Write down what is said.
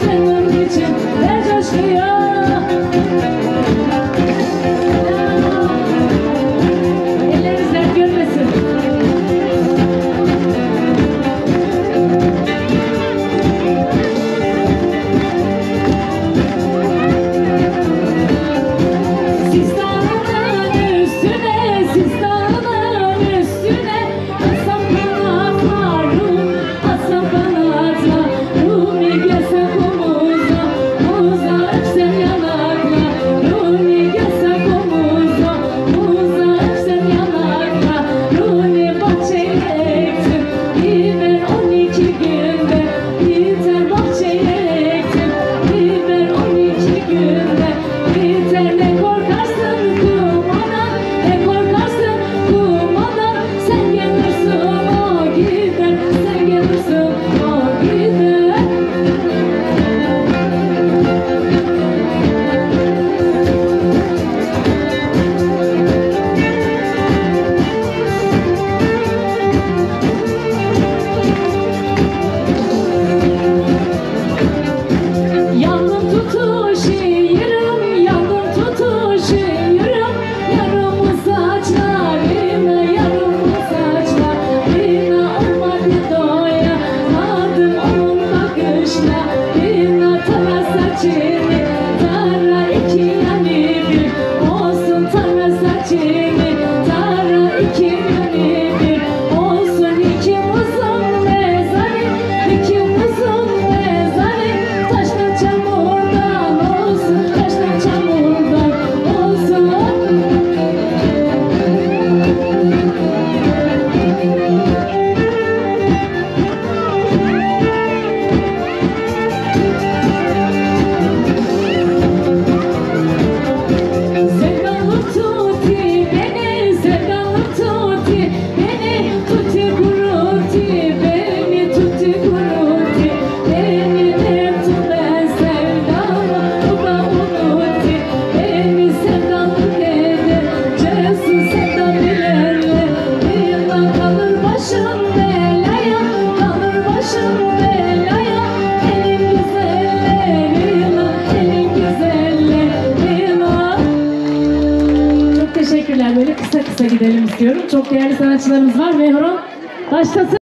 Thank you. başım belaya Kalır başım belaya. Benim güzellerime Benim güzellerime Çok teşekkürler. Böyle kısa kısa gidelim istiyorum. Çok değerli sanatçılarımız var. Mehron başlasın.